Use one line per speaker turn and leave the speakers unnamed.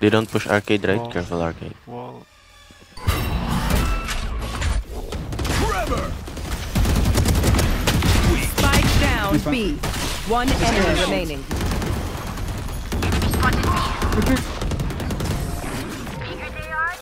They don't push arcade, right?
Wall.
Careful arcade.
Wall.
Spike down
one.
B. One enemy remaining.